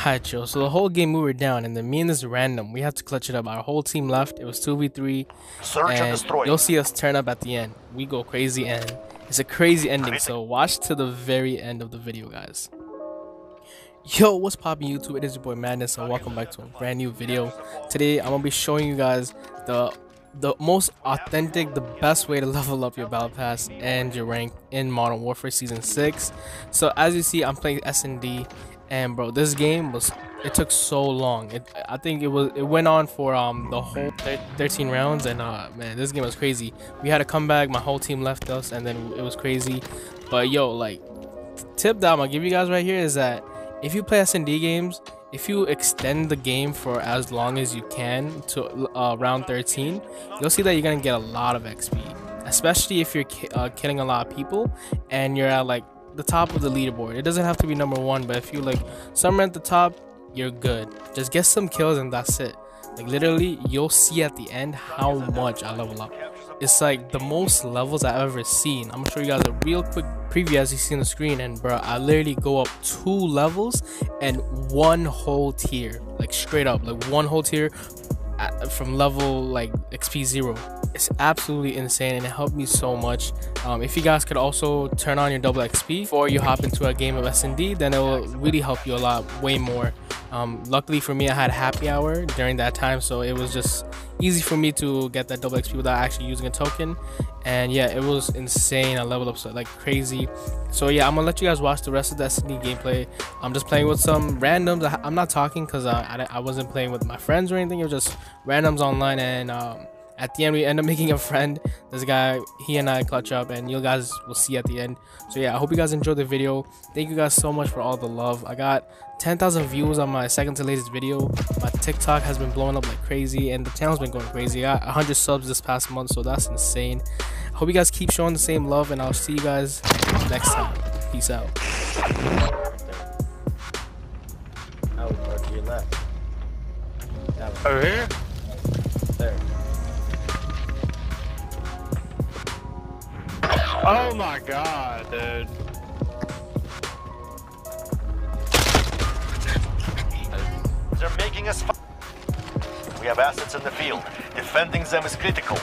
Alright, yo. So the whole game we were down, and then me and this random, we had to clutch it up. Our whole team left. It was 2v3. Search and And destroy. you'll see us turn up at the end. We go crazy, and it's a crazy ending. So watch to the very end of the video, guys. Yo, what's poppin' YouTube? It is your boy Mahdness, and welcome back to a brand new video. Today, I'm gonna be showing you guys the the most authentic, the best way to level up your battle pass and your rank in Modern Warfare Season 6. So as you see, I'm playing S&D, and bro, this game was it took so long. It I think it was it went on for um the whole 13 rounds, and uh man, this game was crazy. We had a comeback, my whole team left us, and then it was crazy. But yo, like tip that I'm gonna give you guys right here is that if you play S&D games, if you extend the game for as long as you can to uh, round 13, you'll see that you're gonna get a lot of XP, especially if you're ki- uh, killing a lot of people and you're at like the top of the leaderboard. It doesn't have to be number one, but if you like somewhere at the top, you're good. Just get some kills and that's it. Like literally, you'll see at the end how much I level up. It's like the most levels I've ever seen. I'm gonna show you guys a real quick preview as you see on the screen, and bro, I literally go up two levels and one whole tier, like straight up, like one whole tier from level like XP zero. It's absolutely insane, and it helped me so much. Um, if you guys could also turn on your double XP before you hop into a game of S&D, then it will really help you a lot, way more. Um, luckily for me, I had happy hour during that time, so it was just easy for me to get that double XP without actually using a token. And yeah, it was insane. I leveled up so, like crazy. So yeah, I'm gonna let you guys watch the rest of the Destiny gameplay. I'm just playing with some randoms. I, I'm not talking because uh, I, I wasn't playing with my friends or anything. It was just randoms online and. Um, at the end we end up making a friend. This guy he and i clutch up and you guys will see at the end. So yeah i hope you guys enjoyed the video. Thank you guys so much for all the love. I got 10,000 views on my second to latest video. My tiktok has been blowing up like crazy and the channel's been going crazy. I got 100 subs this past month so that's insane. I hope you guys keep showing the same love and i'll see you guys next time. Peace out. Or to your left. That one. Over here? Oh my god, dude. They're making us. We have assets in the field. Defending them is critical.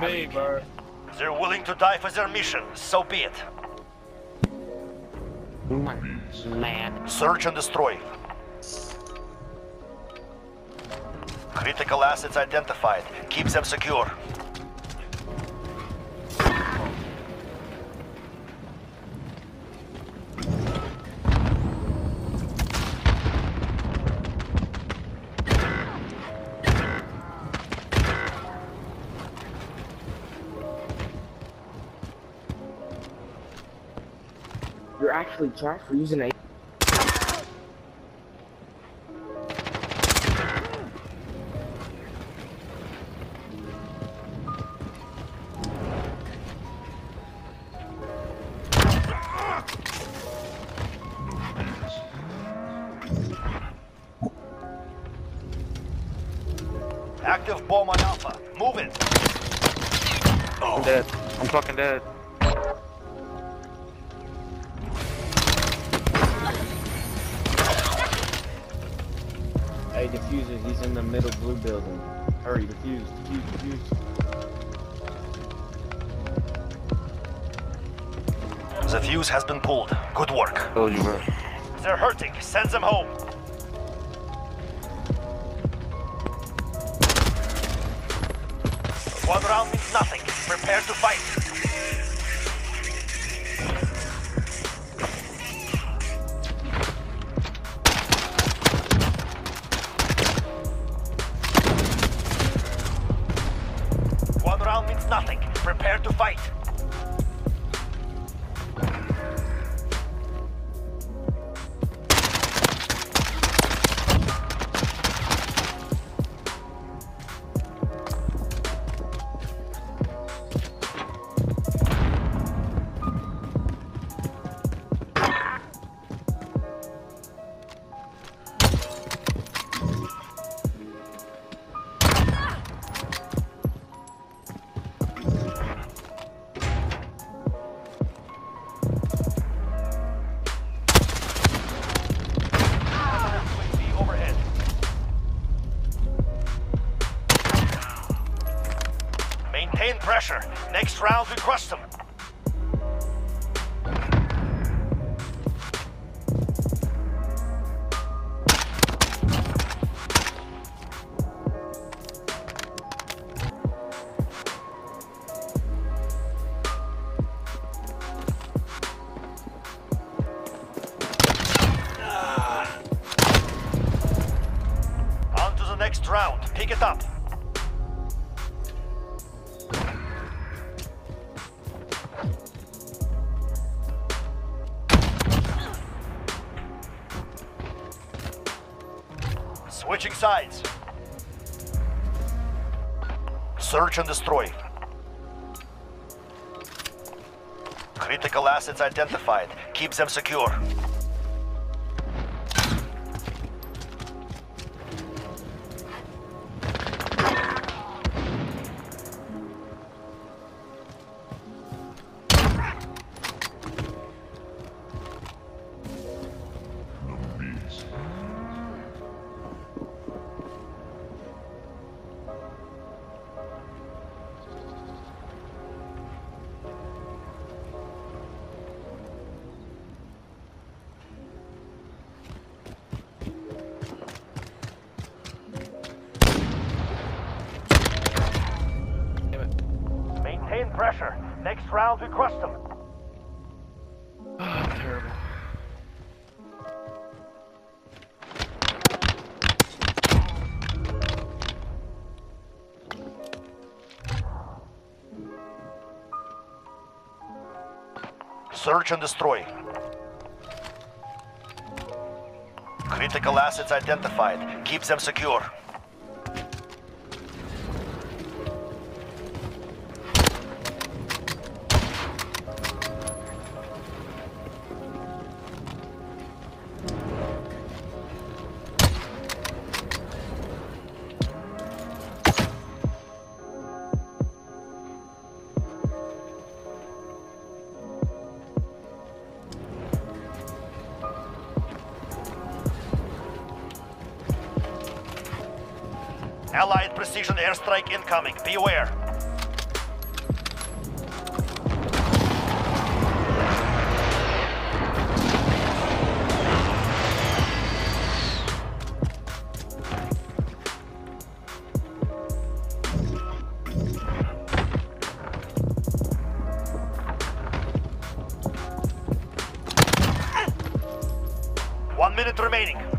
Bang, bang, bro. They're willing to die for their mission. So be it. Man. Search and destroy. Critical assets identified. Keep them secure. You're actually trash for using a. Active bomb on Alpha. Move it. I'm dead. I'm fucking dead. Hey, diffuser, he's in the middle blue building. Hurry, defuse, defuse, defuse. The fuse has been pulled. Good work. Told you, bro. They're hurting. Send them home. One round means nothing. Prepare to fight. Next round we crush them. On to the next round. Pick it up. Switching sides. Search and destroy. Critical assets identified. Keep them secure. Next round we crush them. Ah, terrible. Search and destroy. Critical assets identified. Keep them secure. Allied precision airstrike incoming. Beware. One minute remaining.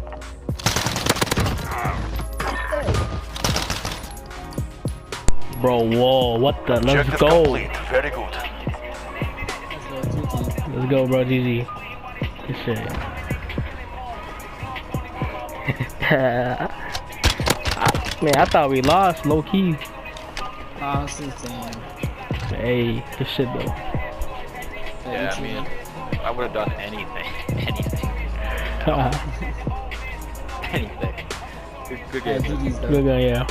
Bro, whoa, what the? Let's Objective go. complete. Very good. Let's go, TT. Let's go, bro, GG. Good shit. I- Man, I thought we lost, low key. Oh, this is insane. Hey, good shit though. Yeah, I mean, I would have done anything. Anything. Anything. Good, good Yeah, game. GG's though. Good guy, yeah.